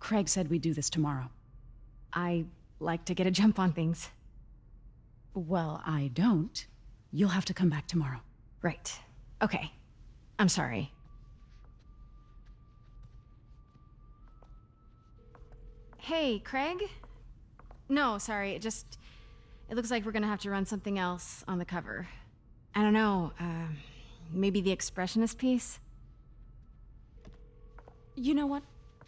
Craig said we'd do this tomorrow. I like to get a jump on things. Well, I don't. You'll have to come back tomorrow. Right. Okay. I'm sorry. Hey, Craig? No, sorry, it just... It looks like we're gonna have to run something else on the cover. I don't know, uh, maybe the expressionist piece? You know what?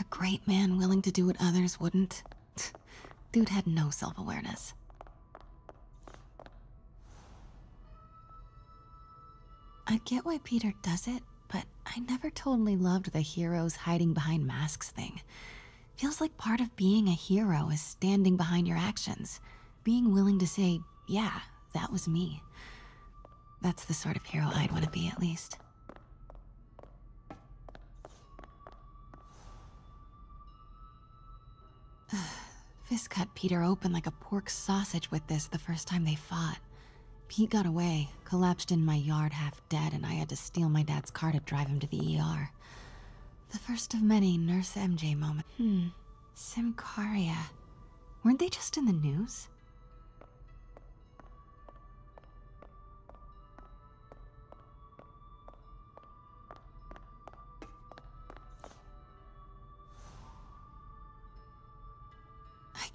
A great man willing to do what others wouldn't. Dude had no self awareness. I get why Peter does it, but I never totally loved the heroes hiding behind masks thing. Feels like part of being a hero is standing behind your actions, being willing to say, yeah, that was me. That's the sort of hero I'd want to be, at least. Fisk cut Peter open like a pork sausage with this the first time they fought. Pete got away, collapsed in my yard half dead, and I had to steal my dad's car to drive him to the ER. The first of many Nurse MJ moments. Hmm. Symkaria. Weren't they just in the news?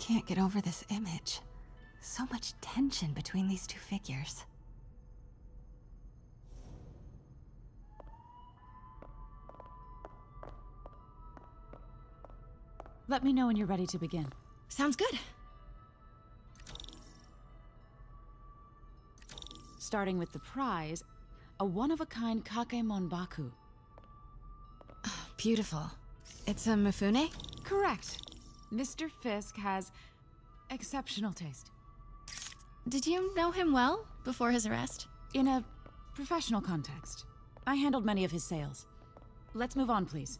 Can't get over this image. So much tension between these two figures. Let me know when you're ready to begin. Sounds good. Starting with the prize, a one-of-a-kind Kakiemon Baku. Beautiful. It's a Mifune? Correct. Mr. Fisk has exceptional taste. Did you know him well before his arrest? In a professional context, I handled many of his sales. Let's move on, please.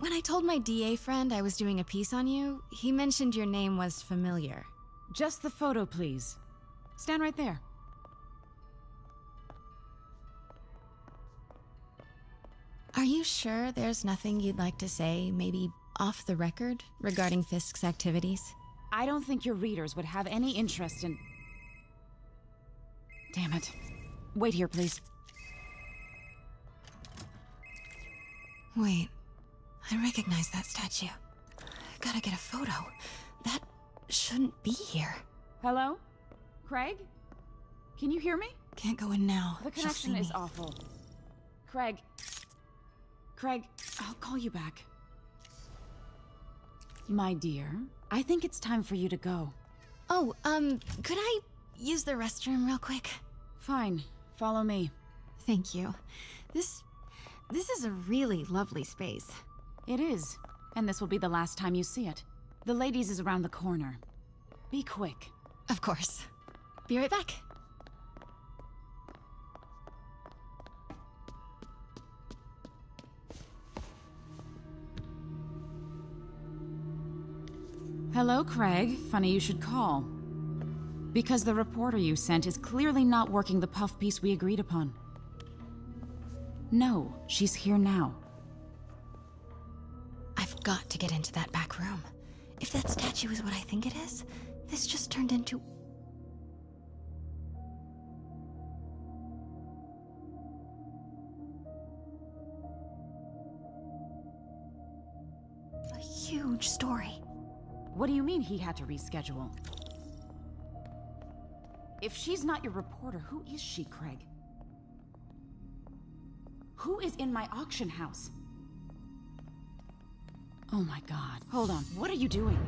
When I told my DA friend I was doing a piece on you, he mentioned your name was familiar. Just the photo, please. Stand right there. Are you sure there's nothing you'd like to say, maybe off the record, regarding Fisk's activities? I don't think your readers would have any interest in. Damn it. Wait here, please. Wait. I recognize that statue. Gotta get a photo. That shouldn't be here. Hello? Craig? Can you hear me? Can't go in now. The connection is awful. Craig. Craig, I'll call you back. My dear, I think it's time for you to go. Oh, um, could I use the restroom real quick? Fine, follow me. Thank you. This. this is a really lovely space. It is, and this will be the last time you see it. The ladies is around the corner. Be quick. Of course. Be right back. Hello, Craig. Funny you should call. Because the reporter you sent is clearly not working the puff piece we agreed upon. No, she's here now. Got to get into that back room. If that statue is what I think it is, this just turned into. A huge story. What do you mean he had to reschedule? If she's not your reporter, who is she, Craig? Who is in my auction house? Oh my god. Hold on. What are you doing?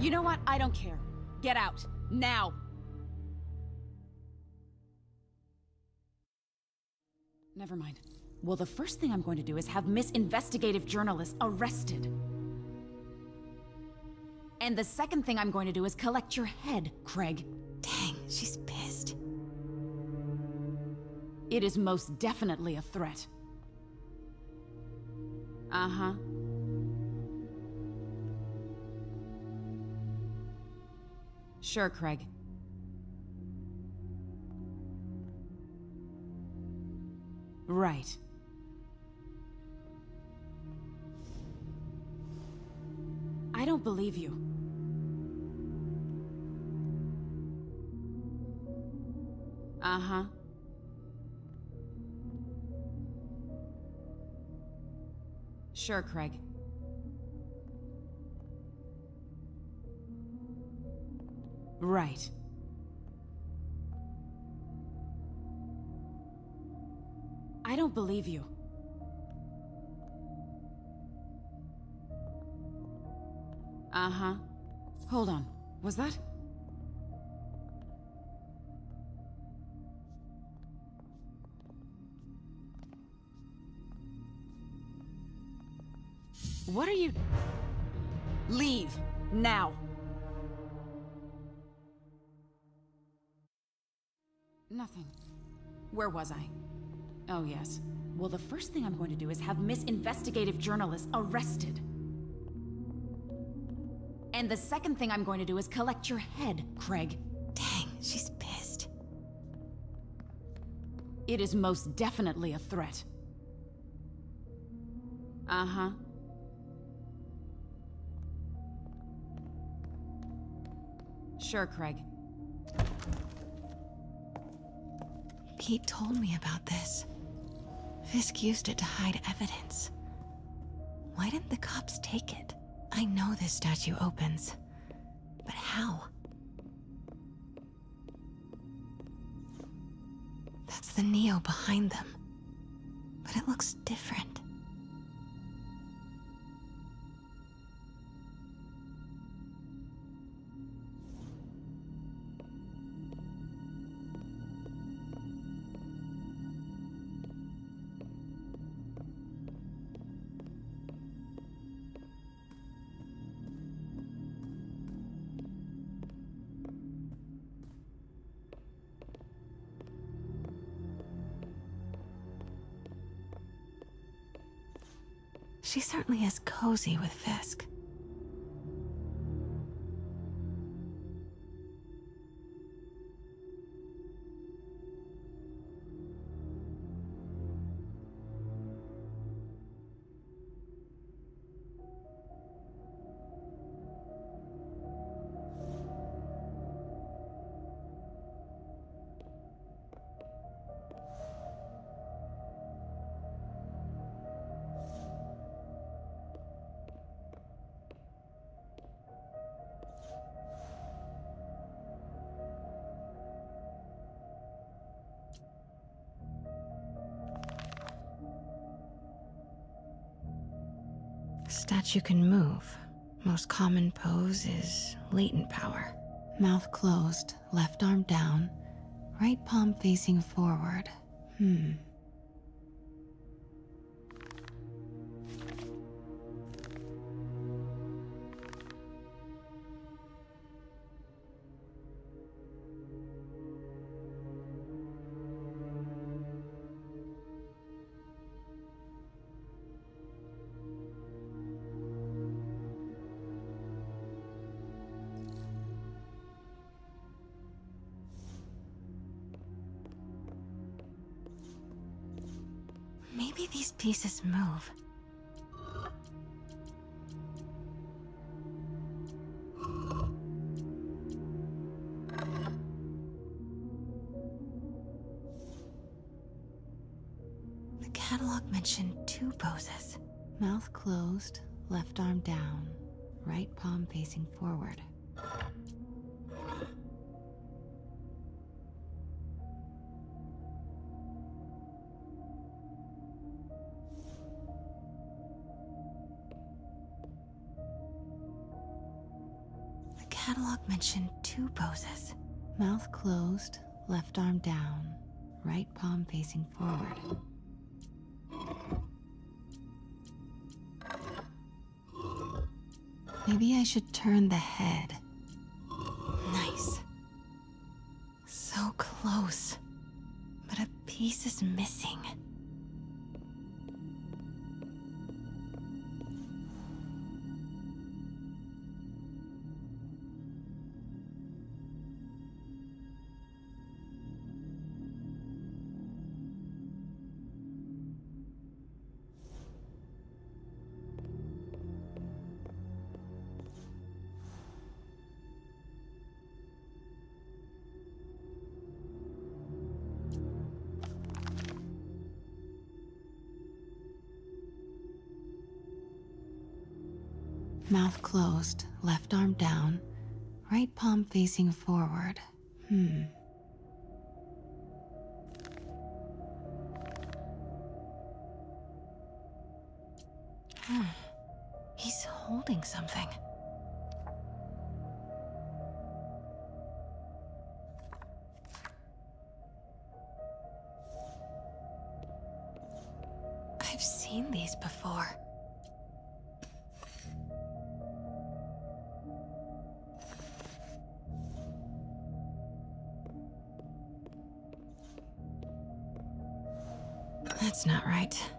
You know what? I don't care. Get out. Now! Never mind. Well, the first thing I'm going to do is have Miss Investigative Journalist arrested. And the second thing I'm going to do is collect your head, Craig. Dang, she's pissed. It is most definitely a threat. Uh-huh. Sure, Craig. Right. I don't believe you. Uh-huh. Sure, Craig. Right. I don't believe you. Uh-huh. Hold on. Was that? What are you... Leave. Now. Nothing. Where was I? Oh, yes. Well, the first thing I'm going to do is have Miss Investigative Journalist arrested. And the second thing I'm going to do is collect your head, Craig. Dang, she's pissed. It is most definitely a threat. Uh-huh. Sure, Craig. Pete told me about this. Fisk used it to hide evidence. Why didn't the cops take it? I know this statue opens. But how? That's the Nio behind them. But it looks different. She certainly is cozy with Fisk. Statue can move, Most common pose is latent power. Mouth closed, left arm down, right palm facing forward. Hmm. Maybe these pieces move. The catalog mentioned two poses. Mouth closed, left arm down, right palm facing forward. Mentioned two poses. Mouth closed, left arm down, right palm facing forward. Maybe I should turn the head. Nice. So close. But a piece is missing. Mouth closed, left arm down, right palm facing forward. Hmm. Hmm. He's holding something. I've seen these before. Right.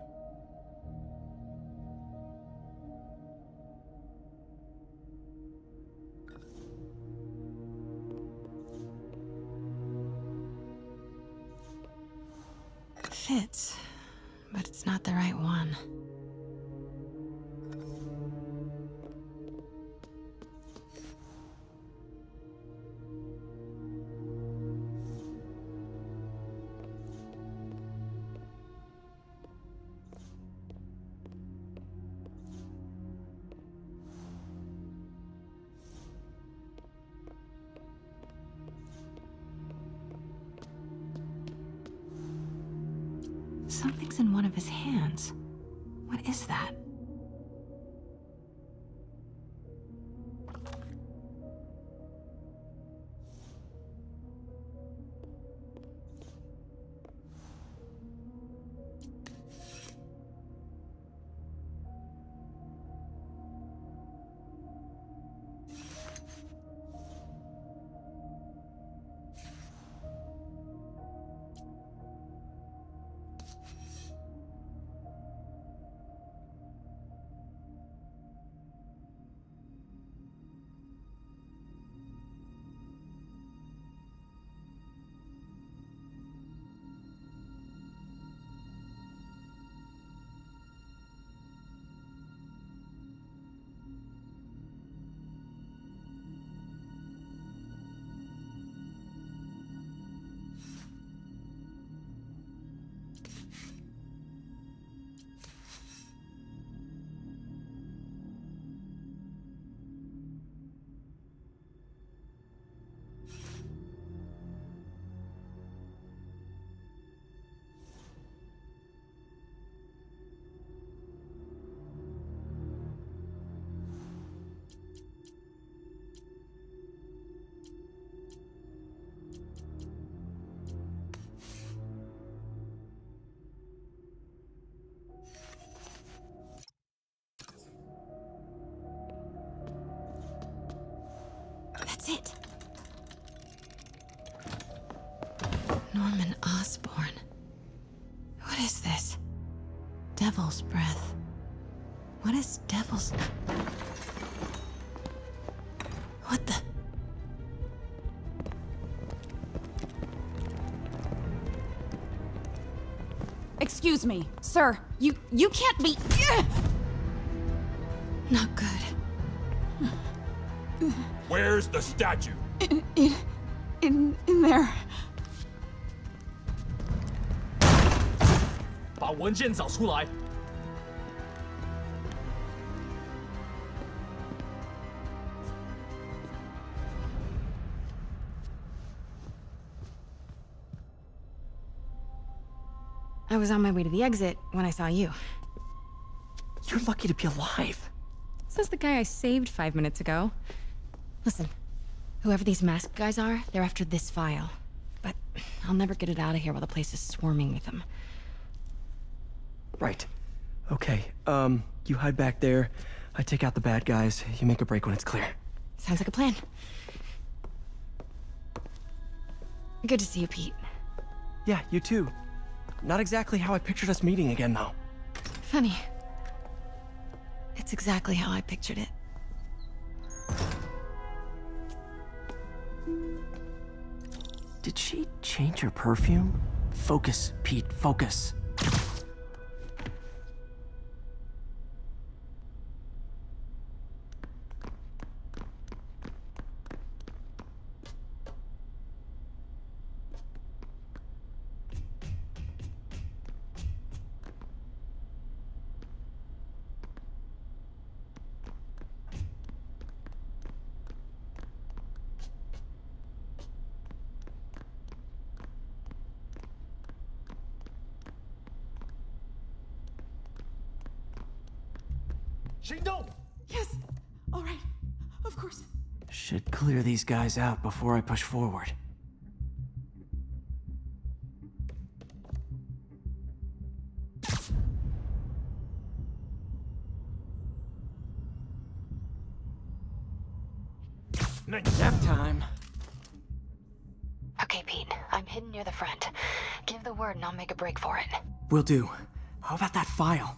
Something's in one of his hands. What is that? Devil's breath. What is devil's... What the... Excuse me, sir. You you can't be. Not good. Where's the statue? In in in, in there. 把文件找出来。 I was on my way to the exit when I saw you. You're lucky to be alive. Says the guy I saved five minutes ago. Listen, whoever these masked guys are, they're after this file. But I'll never get it out of here while the place is swarming with them. Right. Okay, um, you hide back there. I take out the bad guys. You make a break when it's clear. Sounds like a plan. Good to see you, Pete. Yeah, you too. Not exactly how I pictured us meeting again, though. Funny. It's exactly how I pictured it. Did she change her perfume? Focus, Pete, focus. Yes. All right. Of course. Should clear these guys out before I push forward. Nap time. Okay, Pete. I'm hidden near the front. Give the word and I'll make a break for it. Will do. How about that file?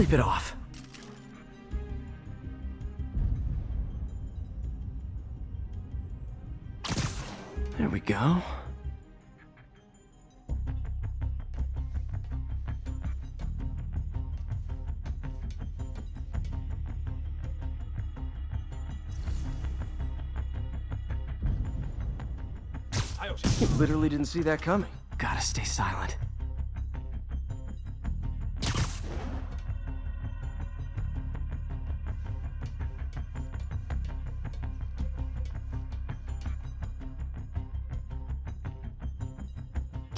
Sleep it off. There we go. Literally didn't see that coming. Gotta stay silent.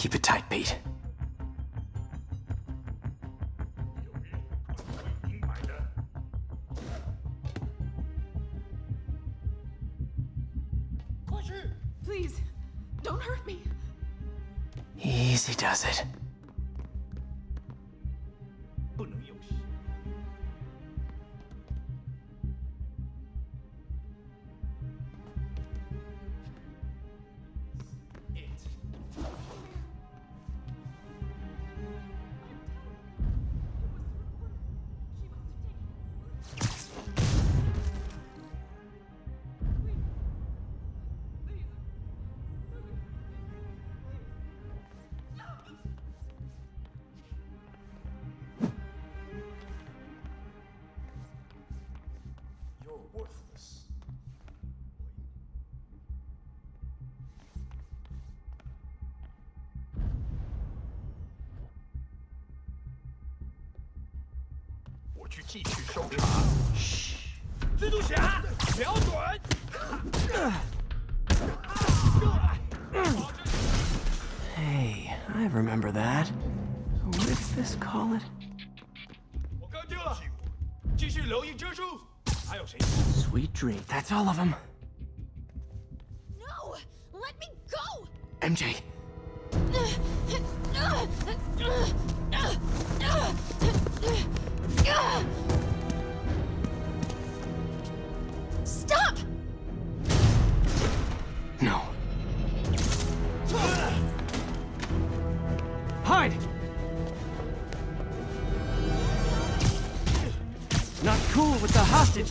Keep it tight, Pete. Please, don't hurt me. Easy does it. 去继续搜查。蜘蛛侠，瞄准！ Hey, I remember that. What does this call it? 我跟丢了，继续留意蜘蛛。还有谁？ Sweet dream. That's all of them. No! Let me go! MJ,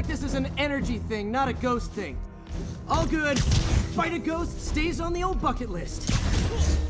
Like this is an energy thing, not a ghost thing. All good. Fight a ghost stays on the old bucket list.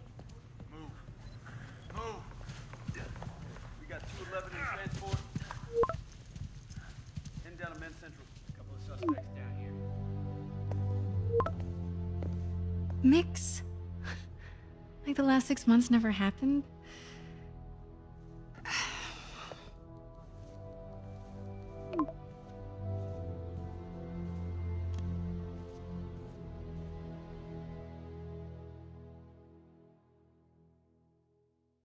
Like the last six months never happened?